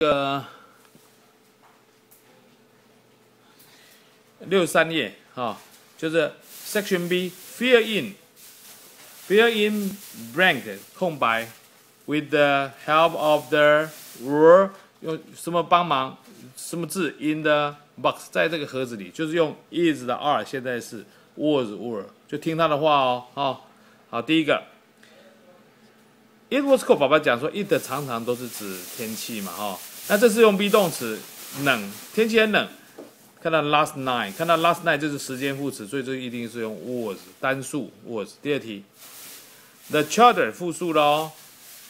个六十三页哈，就是 Section B fill in fill in blank 空白 with the help of the word 用什么帮忙什么字 in the box 在这个盒子里，就是用 is 的 are 现在是 was were 就听他的话哦，好，好，第一个。It was cold。爸爸讲说，it 常常都是指天气嘛，哈。那这是用 be 动词，冷，天气很冷。看到 last night，看到 last night 这是时间副词，所以这一定是用 was 单数 was。第二题，the children 复数喽，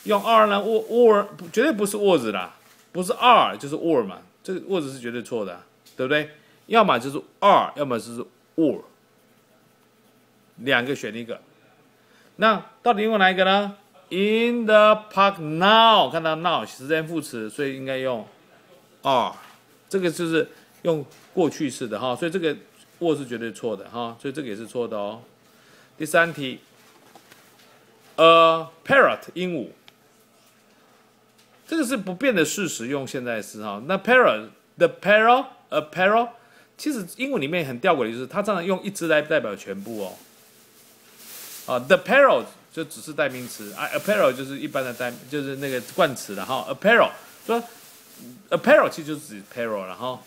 用 are 呢？were 绝对不是 was 啦，不是 are 就是 were 嘛，这个 was 是绝对错的，对不对？要么就是 are，要么就是 were，两个选一个。那到底用哪一个呢？In the park now，看到 now 时间副词，所以应该用 are，这个就是用过去式的哈，所以这个 was 是绝对错的哈，所以这个也是错的哦。第三题，a parrot 鹦鹉，这个是不变的事实，用现在时哈。那 parrot the parrot a parrot，其实英文里面很吊诡的就是它常常用一只来代表全部哦。啊，the apparel。就只是代名词啊，apparel 就是一般的代，就是那个冠词了哈。apparel 说 apparel 其实就指 apparel 了哈，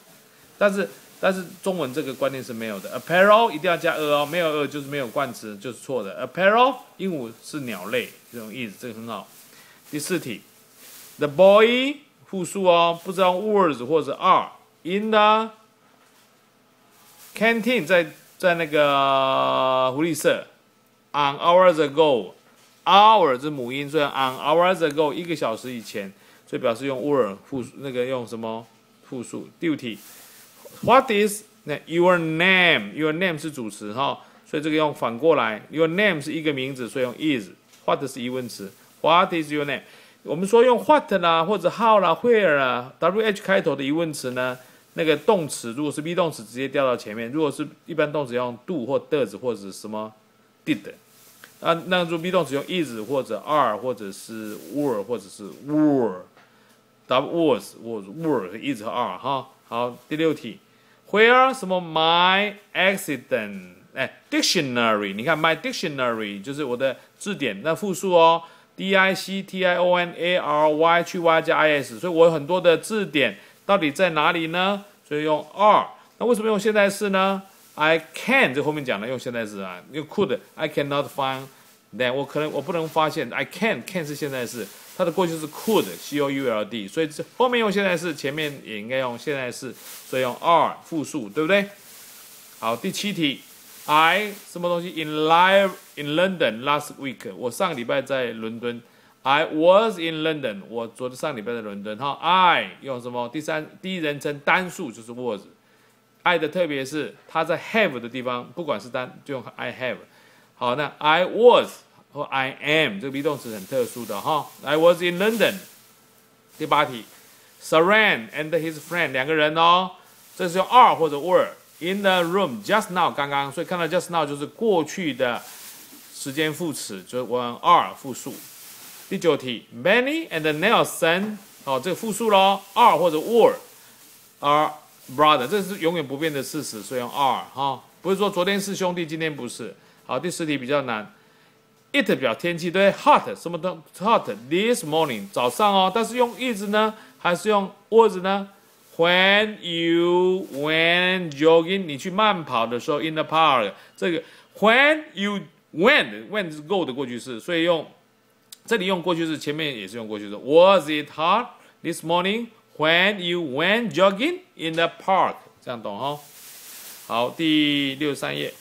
但是但是中文这个观念是没有的，apparel 一定要加 a 哦，没有 a 就是没有冠词，就是错的。apparel 鹦鹉是鸟类这种意思，这个很好。第四题，the boy 复数哦，不知道 words 或者 are in the canteen 在在那个狐狸社。On hours ago，hour 是母音，所以 on hours ago 一个小时以前，所以表示用 were 复那个用什么复数？第五题，What is 那 your name？Your name 是主词哈，所以这个用反过来，Your name 是一个名字，所以用 is。What 是疑问词，What is your name？我们说用 what 啦，或者 how 啦，where 啦，wh 开头的疑问词呢，那个动词如果是 be 动词直接调到前面，如果是一般动词用 do 或 does 或者什么 did。啊，那做 be 动词用 is 或者 are 或者是 were 或者是 were，w was was were 和 is 和 are 哈。好，第六题，where 什么 my accident？哎，dictionary，你看 my dictionary 就是我的字典，那复数哦，d i c t i o n a r y 去 y 加 i s，所以我有很多的字典，到底在哪里呢？所以用 are。那为什么用现在式呢？I can 这后面讲的用现在式啊，用 could，I cannot find that 我可能我不能发现，I can can 是现在式，它的过去是 could，c o u l d，所以这后面用现在式，前面也应该用现在式，所以用 are 复数，对不对？好，第七题，I 什么东西 in live in London last week，我上个礼拜在伦敦，I was in London，我昨天上礼拜在伦敦，哈，I 用什么？第三第一人称单数就是 was。I 的特别是它在 have 的地方，不管是单就用 I have。好，那 I was 和 I am 这个 be 动词很特殊的哈。I was in London。第八题，Saran and his friend 两个人哦，这是用 are 或者 were in the room just now 刚刚，所以看到 just now 就是过去的时间副词，就是我用 are 复数。第九题，Many and Nelson 好，这个复数喽，are 或者 were are。Brother，这是永远不变的事实，所以用 are 哈，不是说昨天是兄弟，今天不是。好，第十题比较难，it 表天气对，hot 什么都 hot，this morning 早上哦，但是用 is 呢，还是用 was 呢？When you went jogging，你去慢跑的时候，in the park，这个 when you went，went 是 go 的过去式，所以用这里用过去式，前面也是用过去式。Was it hot this morning？When you went jogging in the park，这样懂哈？好，第六十三页。